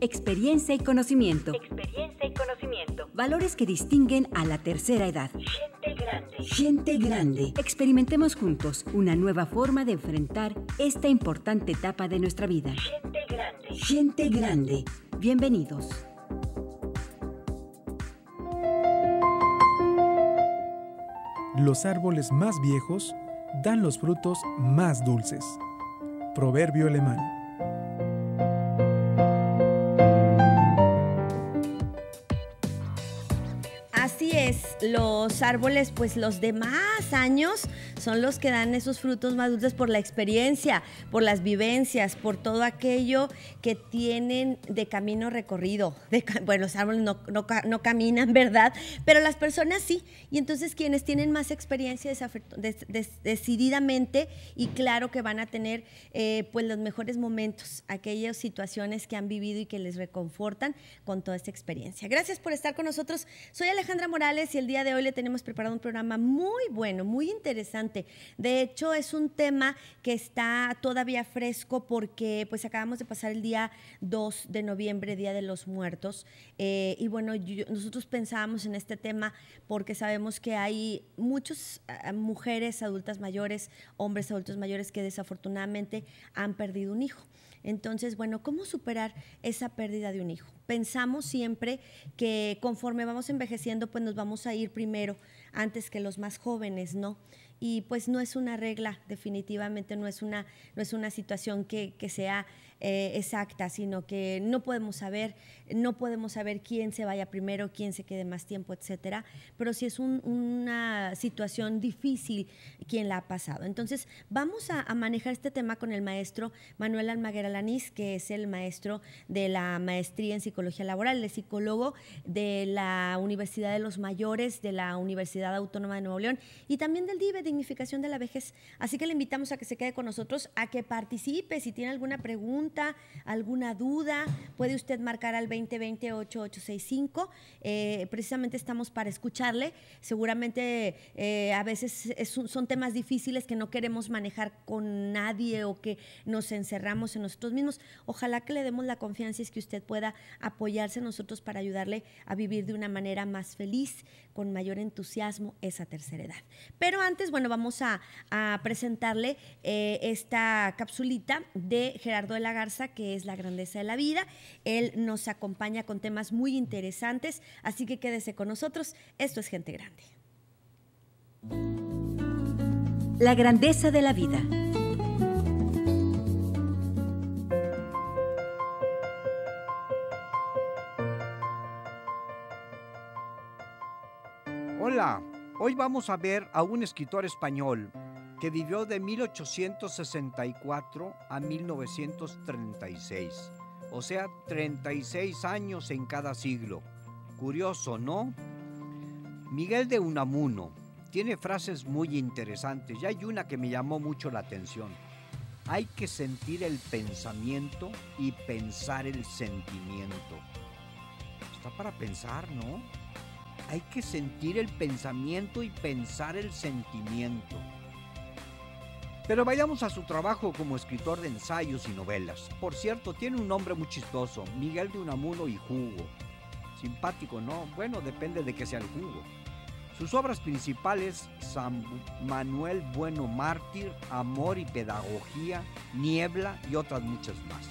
experiencia y conocimiento. Experiencia y conocimiento. Valores que distinguen a la tercera edad. Gente grande. Gente grande. Experimentemos juntos una nueva forma de enfrentar esta importante etapa de nuestra vida. Gente grande. Gente grande. Bienvenidos. Los árboles más viejos dan los frutos más dulces. Proverbio alemán. Los árboles, pues los de más años son los que dan esos frutos más dulces por la experiencia, por las vivencias, por todo aquello que tienen de camino recorrido. De bueno, los árboles no, no ca- no caminan, ¿verdad? Pero las personas sí. Y entonces quienes tienen más experiencia decididamente y claro que van a tener eh, pues los mejores momentos, aquellas situaciones que han vivido y que les reconfortan con toda esta experiencia. Gracias por estar con nosotros. Soy Alejandra Morales y el día de hoy le tenemos preparado un programa muy bueno, muy interesante. De hecho, es un tema que está todavía fresco porque pues acabamos de pasar el día 2 de noviembre, Día de los Muertos. Eh, y bueno, nosotros pensábamos en este tema porque sabemos que hay muchas mujeres adultas mayores, hombres adultos mayores que desafortunadamente han perdido un hijo. Entonces, bueno, ¿cómo superar esa pérdida de un hijo? Pensamos siempre que conforme vamos envejeciendo, pues nos vamos a ir primero antes que los más jóvenes, ¿no? Y pues no es una regla, definitivamente no es una, no es una situación que, que sea eh, exacta, sino que no podemos saber, no podemos saber quién se vaya primero, quién se quede más tiempo, etcétera. Pero sí es un- una situación difícil quien la ha pasado. Entonces, vamos a, manejar este tema con el maestro Manuel Almaguer Alanís, que es el maestro de la maestría en psicología laboral, el psicólogo de la Universidad de los Mayores, de la Universidad Autónoma de Nuevo León y también del DIVE, Dignificación de la Vejez. Así que le invitamos a que se quede con nosotros, a que participe. Si tiene alguna pregunta, alguna duda, puede usted marcar al 2020-8865. Eh, precisamente estamos para escucharle. Seguramente eh, a veces son temas difíciles que no queremos manejar con nadie o que nos encerramos en nosotros mismos. Ojalá que le demos la confianza y es que usted pueda apoyarse en nosotros para ayudarle a vivir de una manera más feliz, con mayor entusiasmo esa tercera edad. Pero antes, bueno, vamos a, a presentarle eh, esta capsulita de Gerardo de la Garza, que es la grandeza de la vida. Él nos acompaña con temas muy interesantes, así que quédese con nosotros. Esto es Gente Grande. La grandeza de la vida. Hola, hoy vamos a ver a un escritor español que vivió de 1864 a 1936, o sea, 36 años en cada siglo. Curioso, ¿no? Miguel de Unamuno tiene frases muy interesantes y hay una que me llamó mucho la atención. Hay que sentir el pensamiento y pensar el sentimiento. Está para pensar, ¿no? Hay que sentir el pensamiento y pensar el sentimiento. Pero vayamos a su trabajo como escritor de ensayos y novelas. Por cierto, tiene un nombre muy chistoso, Miguel de Unamuno y Jugo. Simpático, ¿no? Bueno, depende de que sea el jugo. Sus obras principales, San Manuel Bueno Mártir, Amor y Pedagogía, Niebla y otras muchas más.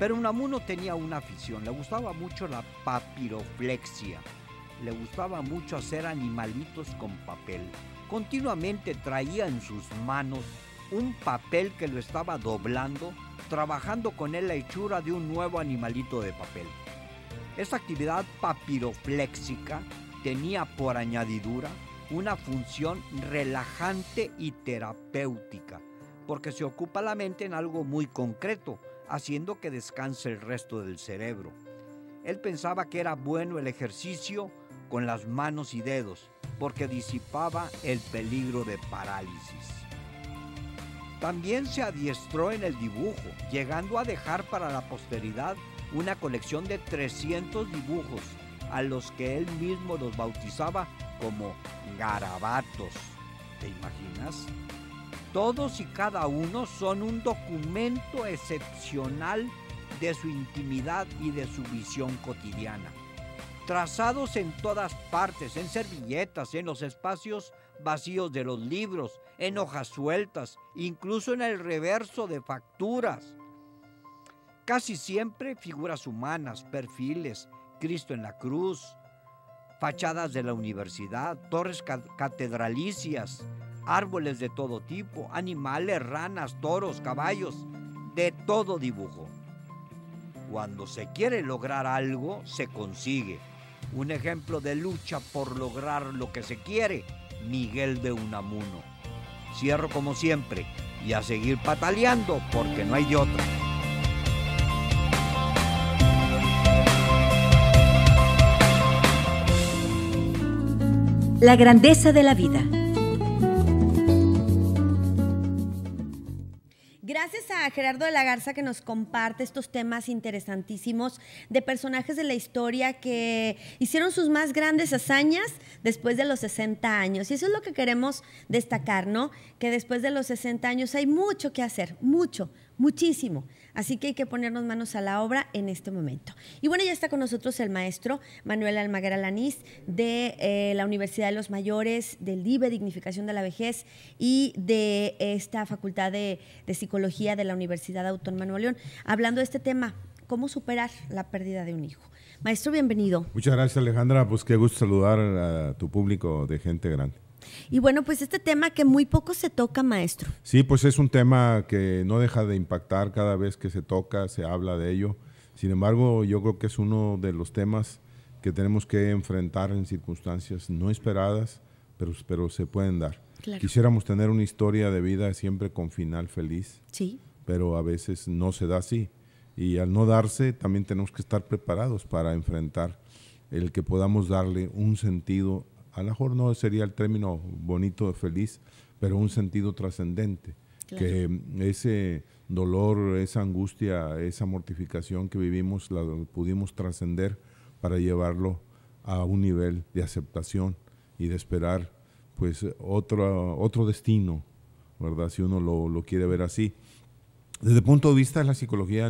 Pero Unamuno tenía una afición, le gustaba mucho la papiroflexia, le gustaba mucho hacer animalitos con papel. Continuamente traía en sus manos un papel que lo estaba doblando, trabajando con él la hechura de un nuevo animalito de papel. Esta actividad papirofléxica tenía por añadidura una función relajante y terapéutica, porque se ocupa la mente en algo muy concreto, haciendo que descanse el resto del cerebro. Él pensaba que era bueno el ejercicio con las manos y dedos, porque disipaba el peligro de parálisis. También se adiestró en el dibujo, llegando a dejar para la posteridad una colección de 300 dibujos, a los que él mismo los bautizaba como garabatos. ¿Te imaginas? Todos y cada uno son un documento excepcional de su intimidad y de su visión cotidiana. Trazados en todas partes, en servilletas, en los espacios vacíos de los libros, en hojas sueltas, incluso en el reverso de facturas. Casi siempre figuras humanas, perfiles, Cristo en la cruz, fachadas de la universidad, torres catedralicias, árboles de todo tipo, animales, ranas, toros, caballos, de todo dibujo. Cuando se quiere lograr algo, se consigue. Un ejemplo de lucha por lograr lo que se quiere, Miguel de Unamuno. Cierro como siempre y a seguir pataleando porque no hay de otra. La grandeza de la vida. Gracias a Gerardo de la Garza que nos comparte estos temas interesantísimos de personajes de la historia que hicieron sus más grandes hazañas después de los 60 años. Y eso es lo que queremos destacar, ¿no? Que después de los 60 años hay mucho que hacer, mucho, muchísimo. Así que hay que ponernos manos a la obra en este momento. Y bueno, ya está con nosotros el maestro Manuel Almaguera Lanís de eh, la Universidad de los Mayores, del DIVE, Dignificación de la Vejez, y de esta Facultad de, Psicología de la Universidad Autónoma de León, hablando de este tema, cómo superar la pérdida de un hijo. Maestro, bienvenido. Muchas gracias, Alejandra. Pues qué gusto saludar a tu público de gente grande. Y bueno, pues este tema que muy poco se toca, maestro. Sí, pues es un tema que no deja de impactar cada vez que se toca, se habla de ello. Sin embargo, yo creo que es uno de los temas que tenemos que enfrentar en circunstancias no esperadas, pero, pero se pueden dar. Quisiéramos tener una historia de vida siempre con final feliz, sí. pero a veces no se da así. Y al no darse, también tenemos que estar preparados para enfrentar el que podamos darle un sentido a lo mejor no sería el término bonito de feliz, pero un sentido trascendente. Que ese dolor, esa angustia, esa mortificación que vivimos, la pudimos trascender para llevarlo a un nivel de aceptación y de esperar pues otro, otro destino, ¿verdad? Si uno lo, lo quiere ver así. Desde el punto de vista de la psicología,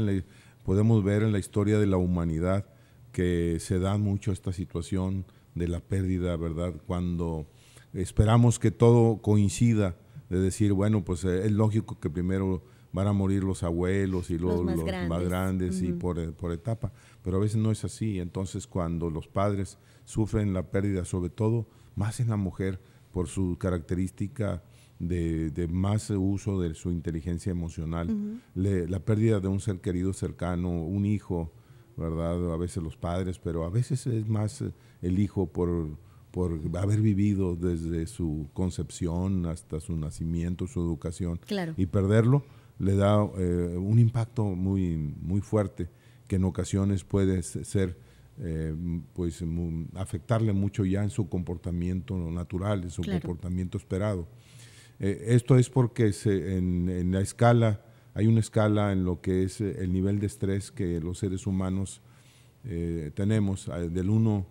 podemos ver en la historia de la humanidad que se da mucho esta situación de la pérdida, ¿verdad? Cuando esperamos que todo coincida, de decir, bueno, pues eh, es lógico que primero van a morir los abuelos y los, más, grandes. y por, por, etapa, pero a veces no es así. Entonces cuando los padres sufren la pérdida, sobre todo más en la mujer, por su característica de, más uso de su inteligencia emocional, la pérdida de un ser querido cercano, un hijo, ¿verdad? A veces los padres, pero a veces es más eh, el hijo por, por haber vivido desde su concepción hasta su nacimiento, su educación. Y perderlo le da eh, un impacto muy, muy fuerte que en ocasiones puede ser, eh, pues, afectarle mucho ya en su comportamiento natural, en su comportamiento esperado. esto es porque se, en, en la escala hay una escala en lo que es eh, el nivel de estrés que los seres humanos eh, tenemos, del 1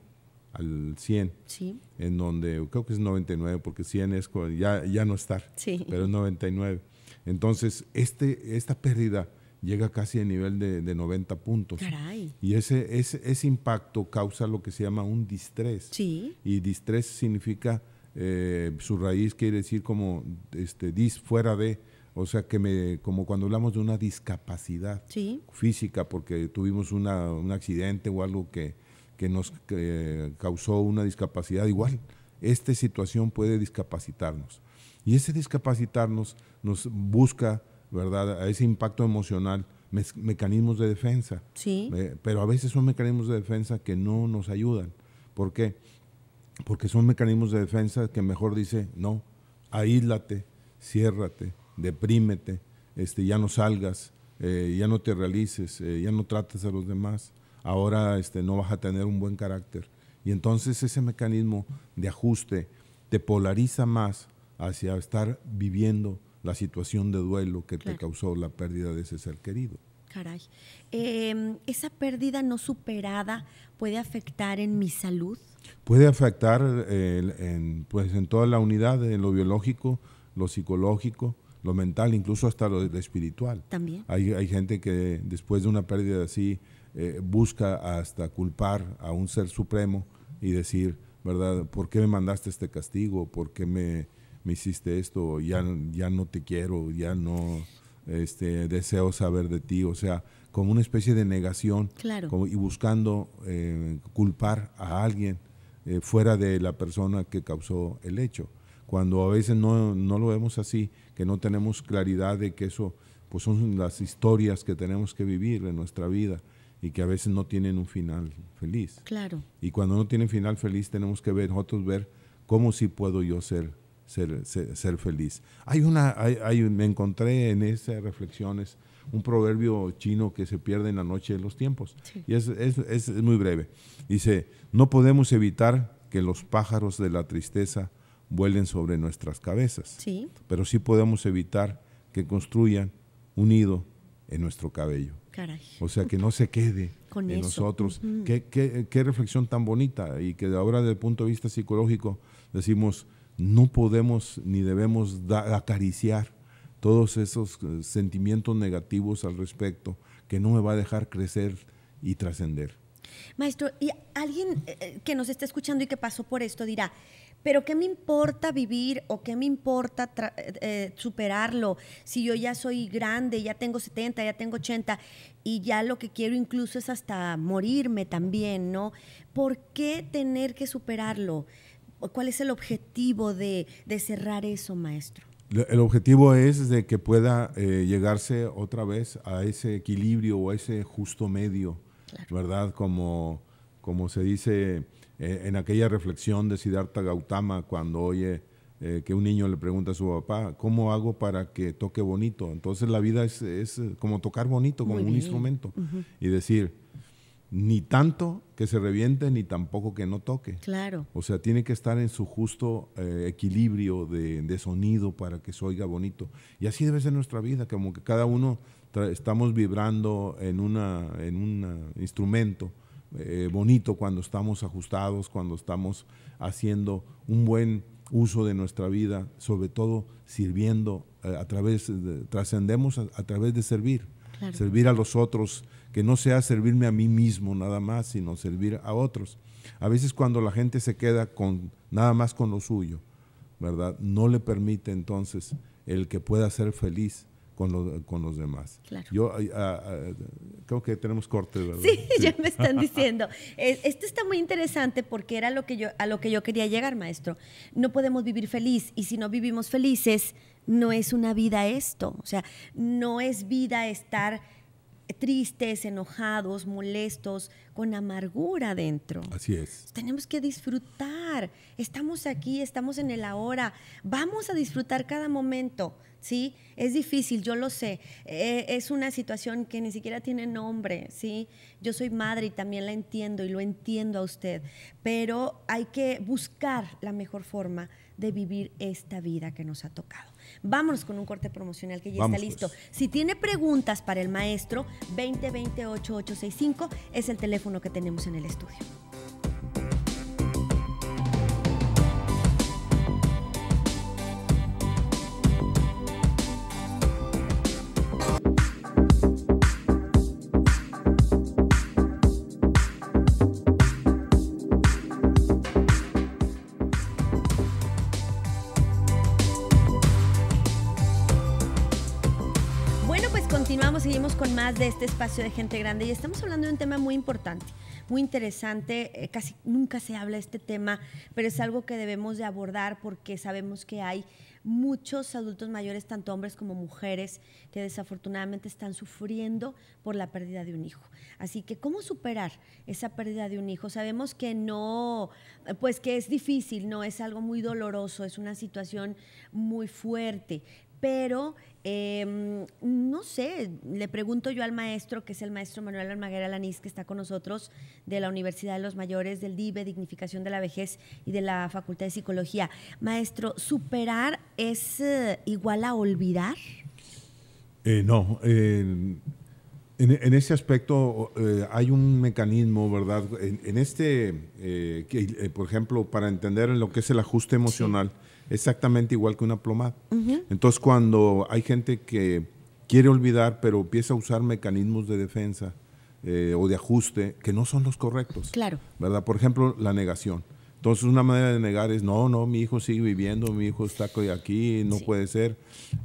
al 100, en donde creo que es 99, porque 100 es ya, ya no estar, pero es 99. Entonces, este, esta pérdida llega casi a nivel de, de 90 puntos. Y ese, ese, ese, impacto causa lo que se llama un distrés. Y distrés significa, eh, su raíz quiere decir como este, dis fuera de, o sea, que me, como cuando hablamos de una discapacidad física, porque tuvimos una, un accidente o algo que, que nos causó una discapacidad, igual, esta situación puede discapacitarnos. Y ese discapacitarnos nos busca, ¿verdad?, a ese impacto emocional, mecanismos de defensa. Sí. Eh, pero a veces son mecanismos de defensa que no nos ayudan. ¿Por qué? Porque son mecanismos de defensa que mejor dice, no, aíslate, ciérrate, deprímete, este, ya no salgas, eh, ya no te realices, eh, ya no trates a los demás, ahora este, no vas a tener un buen carácter. Y entonces ese mecanismo de ajuste te polariza más hacia estar viviendo la situación de duelo que te causó la pérdida de ese ser querido. Caray. Em, ¿Esa pérdida no superada puede afectar en mi salud? Puede afectar eh, en, pues, en toda la unidad, en lo biológico, lo psicológico, lo mental, incluso hasta lo, lo espiritual. También. Hay, hay gente que después de una pérdida así eh, busca hasta culpar a un ser supremo y decir, ¿verdad? ¿Por qué me mandaste este castigo? ¿Por qué me, me hiciste esto? Ya, ya no te quiero, ya no este, deseo saber de ti. O sea, como una especie de negación Claro. como- y buscando eh, culpar a alguien eh, fuera de la persona que causó el hecho. Cuando a veces no, no lo vemos así, que no tenemos claridad de que eso pues son las historias que tenemos que vivir en nuestra vida y que a veces no tienen un final feliz. Claro. Y cuando no tienen final feliz tenemos que ver, nosotros ver cómo sí puedo yo ser, ser, ser, ser feliz. Hay una, hay, hay- me encontré en esas reflexiones un proverbio chino que se pierde en la noche de los tiempos. Y es, es, es- es muy breve. Dice, no podemos evitar que los pájaros de la tristeza vuelen sobre nuestras cabezas, Sí. pero sí podemos evitar que construyan un nido en nuestro cabello. Caray. O sea, que no se quede Con en eso. nosotros. ¿Qué, qué, qué reflexión tan bonita y que ahora desde el punto de vista psicológico decimos, no podemos ni debemos acariciar todos esos eh, sentimientos negativos al respecto que no me va a dejar crecer y trascender. Maestro, y alguien eh, eh, que nos está escuchando y que pasó por esto dirá, pero ¿qué me importa vivir o qué me importa eh, eh, superarlo si yo ya soy grande, ya tengo 70, ya tengo 80 y ya lo que quiero incluso es hasta morirme también, ¿no? ¿Por qué tener que superarlo? ¿Cuál es el objetivo de, de cerrar eso, maestro? El objetivo es de que pueda eh, llegarse otra vez a ese equilibrio o a ese justo medio, ¿verdad? Como, como se dice eh, en aquella reflexión de Siddhartha Gautama cuando oye eh, que un niño le pregunta a su papá, ¿cómo hago para que toque bonito? Entonces la vida es, es, eh, como tocar bonito, como un instrumento. Y decir, ni tanto que se reviente, ni tampoco que no toque. Claro. O sea, tiene que estar en su justo eh, equilibrio de, de sonido para que se oiga bonito. Y así debe ser nuestra vida, como que cada uno estamos vibrando en, una, en un instrumento eh, bonito cuando estamos ajustados, cuando estamos haciendo un buen uso de nuestra vida, sobre todo sirviendo eh, a través, de- trascendemos a, a través de servir, Claro. servir a los otros, que no sea servirme a mí mismo nada más, sino servir a otros. A veces cuando la gente se queda con nada más con lo suyo, ¿verdad? No le permite entonces el que pueda ser feliz con, lo- con los demás. Claro. Yo ah, creo que tenemos corte, ¿verdad? Sí, ya me están diciendo. Eh, Esto está muy interesante porque era lo que yo, a lo que yo quería llegar, maestro. No podemos vivir feliz y si no vivimos felices, no es una vida esto. O sea, no es vida estar tristes, enojados, molestos, con amargura dentro. Así es. Tenemos que disfrutar. Estamos aquí, estamos en el ahora. Vamos a disfrutar cada momento. ¿Sí? Es difícil, yo lo sé. Eh, es una situación que ni siquiera tiene nombre, ¿sí? Yo soy madre y también la entiendo y lo entiendo a usted, pero hay que buscar la mejor forma de vivir esta vida que nos ha tocado. Vámonos con un corte promocional que ya Vamos, está listo. pues. Si tiene preguntas para el maestro, 2020-8865 es el teléfono que tenemos en el estudio. De este espacio de gente grande y estamos hablando de un tema muy importante, muy interesante. eh, casi nunca se habla de este tema, pero es algo que debemos de abordar porque sabemos que hay muchos adultos mayores, tanto hombres como mujeres, que desafortunadamente están sufriendo por la pérdida de un hijo. Así que, ¿cómo superar esa pérdida de un hijo? Sabemos que no, pues que es difícil, no es algo muy doloroso, es una situación muy fuerte, pero eh, no sé, le pregunto yo al maestro, que es el maestro Manuel Almaguer Alanís, que está con nosotros de la Universidad de los Mayores, del DIVE, Dignificación de la Vejez y de la Facultad de Psicología. Maestro, ¿superar es eh, igual a olvidar? Eh, no, en, en ese aspecto eh, hay un mecanismo, ¿verdad? En, en este, que, eh, por ejemplo, para entender lo que es el ajuste emocional, exactamente igual que una plomada. Entonces, cuando hay gente que quiere olvidar, pero empieza a usar mecanismos de defensa eh, o de ajuste que no son los correctos. Claro. ¿Verdad? Por ejemplo, la negación. Entonces, una manera de negar es, no, no, mi hijo sigue viviendo, mi hijo está aquí, no puede ser.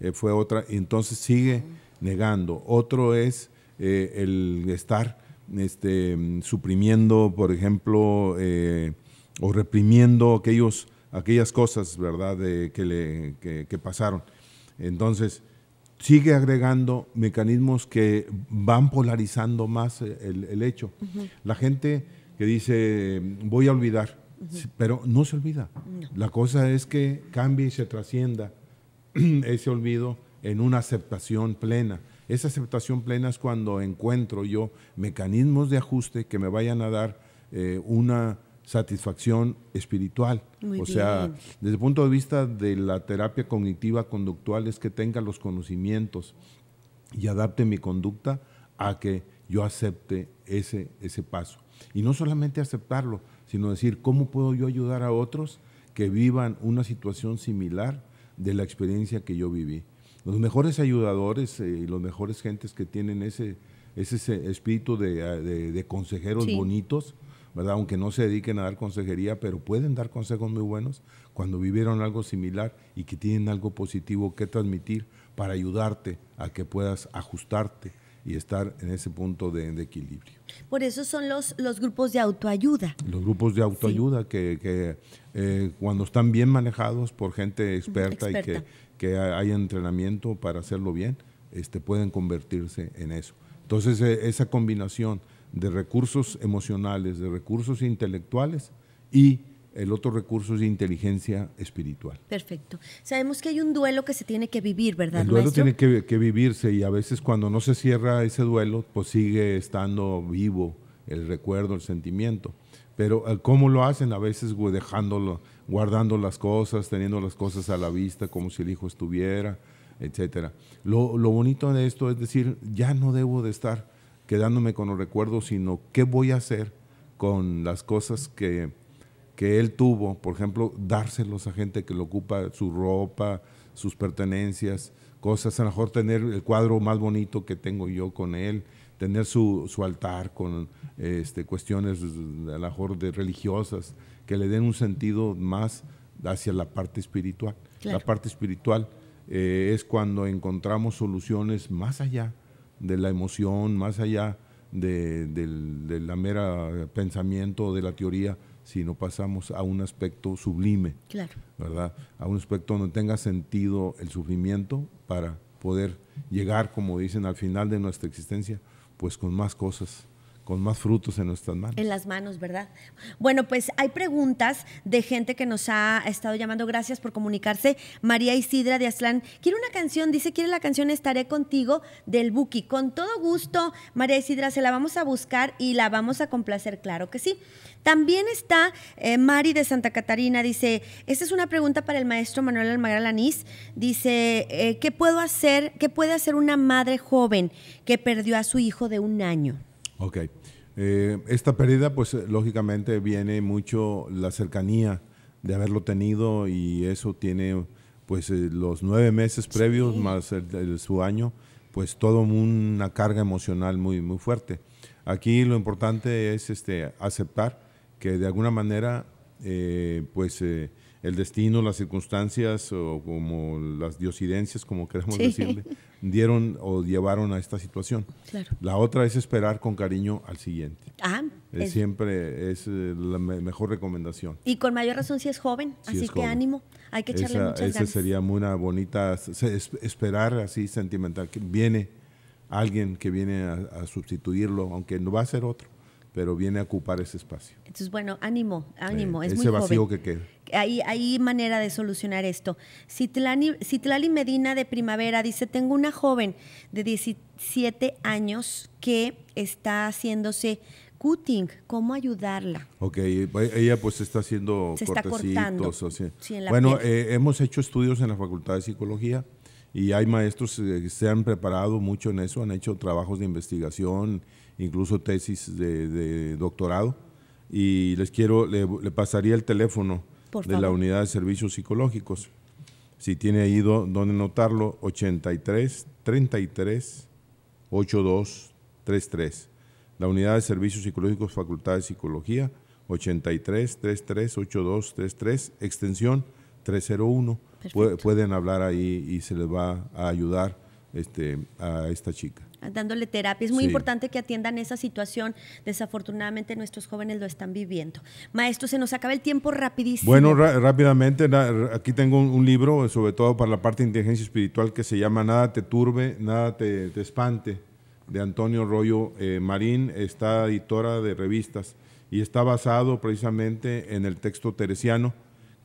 Eh, fue otra. Y entonces sigue negando. Otro es eh, el estar este, suprimiendo, por ejemplo, eh, o reprimiendo aquellos, aquellas cosas, ¿verdad?, de, que, le, que, pasaron. Entonces, sigue agregando mecanismos que van polarizando más el, hecho. La gente que dice, voy a olvidar, pero no se olvida. La cosa es que cambie y se trascienda ese olvido en una aceptación plena. Esa aceptación plena es cuando encuentro yo mecanismos de ajuste que me vayan a dar eh, una satisfacción espiritual. o sea, desde el punto de vista de la terapia cognitiva conductual es que tenga los conocimientos y adapte mi conducta a que yo acepte ese, ese paso. Y no solamente aceptarlo, sino decir, ¿cómo puedo yo ayudar a otros que vivan una situación similar de la experiencia que yo viví? los mejores ayudadores eh, y los mejores gentes que tienen ese, ese espíritu de, consejeros bonitos, ¿verdad? Aunque no se dediquen a dar consejería, pero pueden dar consejos muy buenos cuando vivieron algo similar y que tienen algo positivo que transmitir para ayudarte a que puedas ajustarte y estar en ese punto de, equilibrio. Por eso son los, los grupos de autoayuda. Los grupos de autoayuda que, eh, cuando están bien manejados por gente experta, y que, que hay entrenamiento para hacerlo bien, este, pueden convertirse en eso. Entonces, eh, esa combinación de recursos emocionales, de recursos intelectuales y el otro recurso es inteligencia espiritual. Perfecto. Sabemos que hay un duelo que se tiene que vivir, ¿verdad? El duelo tiene que, vivirse y a veces cuando no se cierra ese duelo, pues sigue estando vivo el recuerdo, el sentimiento. Pero eh, ¿cómo lo hacen? A veces dejándolo, guardando las cosas, teniendo las cosas a la vista como si el hijo estuviera, etcétera. Lo, lo bonito de esto es decir, ya no debo de estar quedándome con los recuerdos, sino qué voy a hacer con las cosas que que él tuvo, por ejemplo, dárselos a gente que le ocupa su ropa, sus pertenencias, cosas, a lo mejor tener el cuadro más bonito que tengo yo con él, tener su, altar con este, cuestiones a lo mejor de religiosas, que le den un sentido más hacia la parte espiritual. La parte espiritual eh, es cuando encontramos soluciones más allá de la emoción, más allá de, de la mera pensamiento, de la teoría, sino pasamos a un aspecto sublime, claro. ¿verdad? A un aspecto donde tenga sentido el sufrimiento para poder llegar, como dicen, al final de nuestra existencia, pues con más cosas con más frutos en nuestras manos. En las manos, ¿verdad? Bueno, pues hay preguntas de gente que nos ha estado llamando. Gracias por comunicarse. María Isidra de Aztlán. Quiere una canción, dice, quiere la canción Estaré contigo del Buki. Con todo gusto, María Isidra, se la vamos a buscar y la vamos a complacer, claro que sí. También está eh, Mari de Santa Catarina, dice, esta es una pregunta para el maestro Manuel Almagra Lanís. Dice, eh, ¿qué puedo hacer, qué puede hacer una madre joven que perdió a su hijo de un año? Ok. Eh, esta pérdida, pues eh, lógicamente viene mucho la cercanía de haberlo tenido y eso tiene pues eh, los nueve meses previos más el, su año, pues todo una carga emocional muy, muy fuerte. Aquí lo importante es este, aceptar que de alguna manera pues el destino, las circunstancias o como las diosidencias, como queremos decirle, dieron o llevaron a esta situación. La otra es esperar con cariño al siguiente. Ah, Siempre es eh, la mejor recomendación. Y con mayor razón si es joven, así que ánimo, hay que echarle esa, muchas esa sería una bonita, esperar así sentimental, que viene alguien que viene a sustituirlo, aunque no va a ser otro pero viene a ocupar ese espacio. Entonces, bueno, ánimo, ánimo, es ese muy vacío que queda. Hay, hay manera de solucionar esto. Citlali, Citlali Medina de Primavera dice, tengo una joven de 17 años que está haciéndose cutting, ¿cómo ayudarla? Ok, ella pues está haciendo Se cortecitos. bueno, eh, hemos hecho estudios en la Facultad de Psicología y hay maestros eh, que se han preparado mucho en eso, han hecho trabajos de investigación incluso tesis de, doctorado. Y les quiero, le, pasaría el teléfono de la unidad de servicios psicológicos. Si tiene ahí do- donde notarlo, 83 33 82 33. La unidad de servicios psicológicos, Facultad de Psicología, 83 33 82 33, extensión 301. Perfecto. pueden hablar ahí y se les va a ayudar este, a esta chica. dándole terapia. Es muy Sí. importante que atiendan esa situación. Desafortunadamente nuestros jóvenes lo están viviendo. Maestro, se nos acaba el tiempo rapidísimo. Bueno, rápidamente, aquí tengo un, un libro, sobre todo para la parte de inteligencia espiritual, que se llama Nada te turbe, nada te, te espante, de Antonio Rollo eh, Marín, está editora de revistas y está basado precisamente en el texto teresiano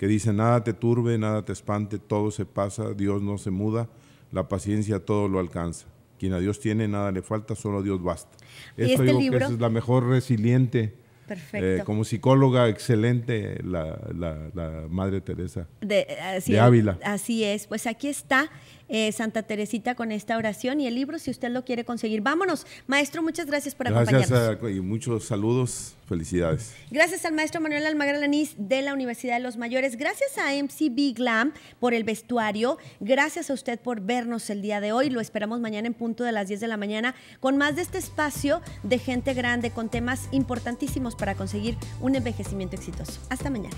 que dice, nada te turbe, nada te espante, todo se pasa, Dios no se muda, la paciencia todo lo alcanza. Quien a Dios tiene, nada le falta, solo a Dios basta. ¿Y Esto este digo libro? que esa es la mejor resiliente Perfecto. eh, como psicóloga excelente, la, la- la Madre Teresa. de, así de es, Ávila. Así es. Pues aquí está eh, Santa Teresita con esta oración y el libro, si usted lo quiere conseguir. Vámonos. Maestro, muchas gracias por Gracias acompañarnos. a- y muchos saludos, felicidades. Gracias al maestro Manuel Almagra Lanís de la Universidad de los Mayores. Gracias a MCB Glam por el vestuario. Gracias a usted por vernos el día de hoy. Lo esperamos mañana en punto de las 10 de la mañana con más de este espacio de gente grande con temas importantísimos para conseguir un envejecimiento exitoso. Hasta mañana.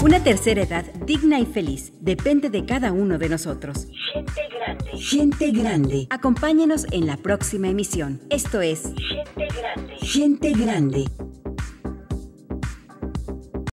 Una tercera edad digna y feliz depende de cada uno de nosotros. Gente grande. Gente grande. Acompáñenos en la próxima emisión. Esto es Gente grande. Gente grande